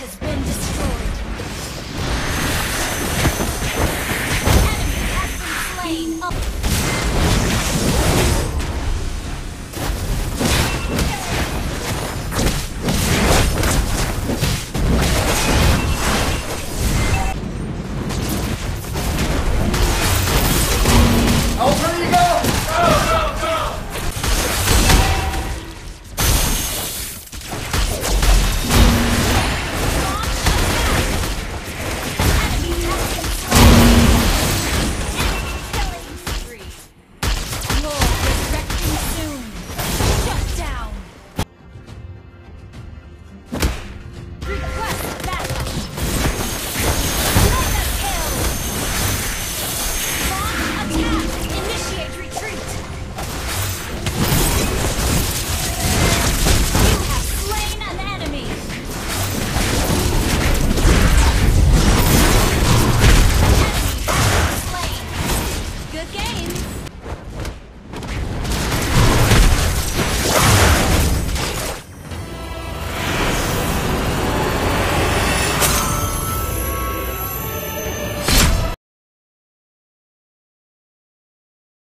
has been